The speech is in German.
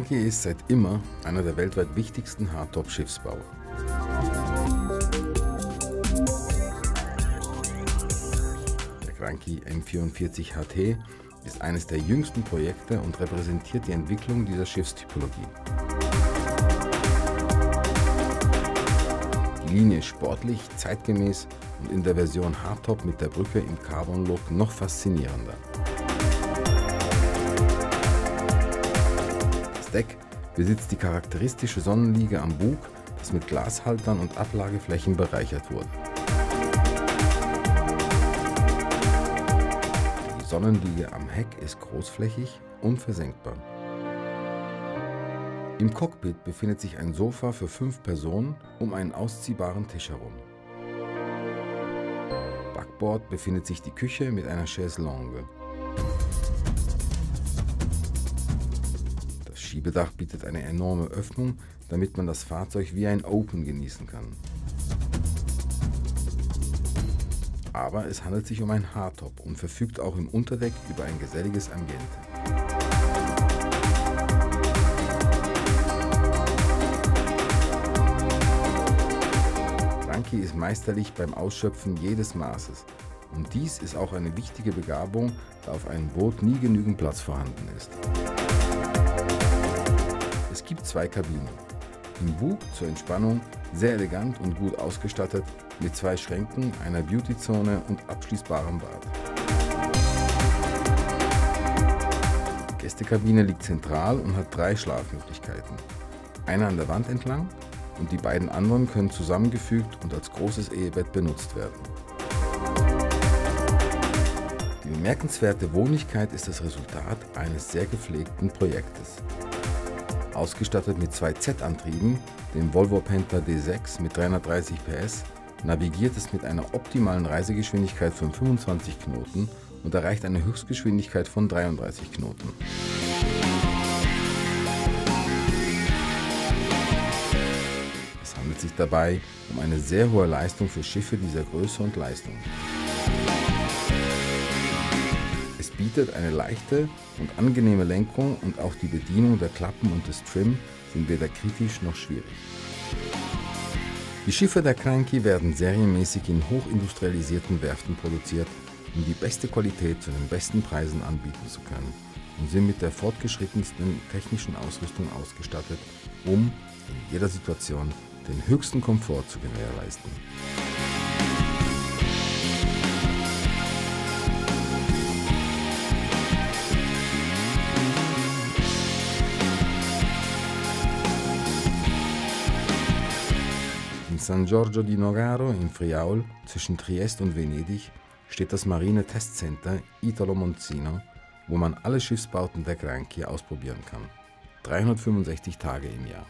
Cranky ist seit immer einer der weltweit wichtigsten Hardtop-Schiffsbauer. Der Cranky M44 HT ist eines der jüngsten Projekte und repräsentiert die Entwicklung dieser Schiffstypologie. Die Linie ist sportlich, zeitgemäß und in der Version Hardtop mit der Brücke im Carbon-Look noch faszinierender. Das Deck besitzt die charakteristische Sonnenliege am Bug, das mit Glashaltern und Ablageflächen bereichert wurde. Die Sonnenliege am Heck ist großflächig und versenkbar. Im Cockpit befindet sich ein Sofa für fünf Personen um einen ausziehbaren Tisch herum. Backbord befindet sich die Küche mit einer Chaise Schiebedach bietet eine enorme Öffnung, damit man das Fahrzeug wie ein Open genießen kann. Aber es handelt sich um ein Hardtop und verfügt auch im Unterdeck über ein geselliges Ambiente. Frankie ist meisterlich beim Ausschöpfen jedes Maßes. Und dies ist auch eine wichtige Begabung, da auf einem Boot nie genügend Platz vorhanden ist. Zwei Kabinen. Im Bug zur Entspannung sehr elegant und gut ausgestattet mit zwei Schränken, einer Beautyzone und abschließbarem Bad. Die Gästekabine liegt zentral und hat drei Schlafmöglichkeiten. Eine an der Wand entlang und die beiden anderen können zusammengefügt und als großes Ehebett benutzt werden. Die bemerkenswerte Wohnlichkeit ist das Resultat eines sehr gepflegten Projektes. Ausgestattet mit zwei Z-Antrieben, dem Volvo Penta D6 mit 330 PS, navigiert es mit einer optimalen Reisegeschwindigkeit von 25 Knoten und erreicht eine Höchstgeschwindigkeit von 33 Knoten. sich dabei um eine sehr hohe Leistung für Schiffe dieser Größe und Leistung. Es bietet eine leichte und angenehme Lenkung und auch die Bedienung der Klappen und des Trim sind weder kritisch noch schwierig. Die Schiffe der Cranky werden serienmäßig in hochindustrialisierten Werften produziert, um die beste Qualität zu den besten Preisen anbieten zu können und sind mit der fortgeschrittensten technischen Ausrüstung ausgestattet, um in jeder Situation den höchsten Komfort zu gewährleisten. San Giorgio di Nogaro in Friaul zwischen Triest und Venedig steht das Marine Testcenter Italo Monzino, wo man alle Schiffsbauten der Granchi ausprobieren kann. 365 Tage im Jahr.